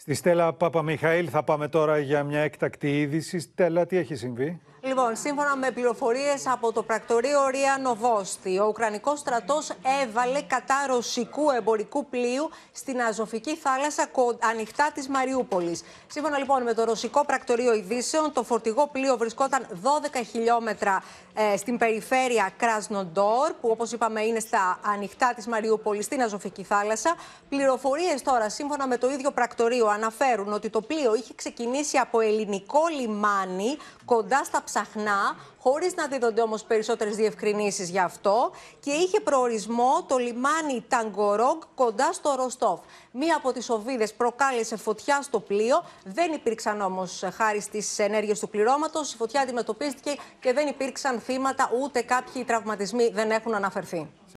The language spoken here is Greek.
Στη Στέλλα Παπαμιχαήλ θα πάμε τώρα για μια έκτακτη είδηση. Στέλλα, τι έχει συμβεί; Λοιπόν, σύμφωνα με πληροφορίες από το πρακτορείο Ρία Νοβόστη, ο Ουκρανικός στρατός έβαλε κατά ρωσικού εμπορικού πλοίου στην Αζωφική θάλασσα ανοιχτά της Μαριούπολης. Σύμφωνα λοιπόν με το ρωσικό πρακτορείο ειδήσεων, το φορτηγό πλοίο βρισκόταν 12 χιλιόμετρα ε, στην περιφέρεια Κρασνοντόρ, που όπως είπαμε είναι στα ανοιχτά της Μαριούπολης στην Αζωφική θάλασσα. Πληροφορίες τώρα, σύμφωνα με το ίδιο πρακτορείο, αναφέρουν ότι το πλοίο είχε ξεκινήσει από ελληνικό λιμάνι κοντά στα ψαχνά, χωρίς να δίδονται όμως περισσότερες διευκρινήσεις γι' αυτό και είχε προορισμό το λιμάνι Ταγκορόγκ κοντά στο Ροστόφ. Μία από τις οβίδες προκάλεσε φωτιά στο πλοίο, δεν υπήρξαν όμως χάρη στις ενέργειες του πληρώματος, η φωτιά αντιμετωπίστηκε και δεν υπήρξαν θύματα ούτε κάποιοι τραυματισμοί δεν έχουν αναφερθεί.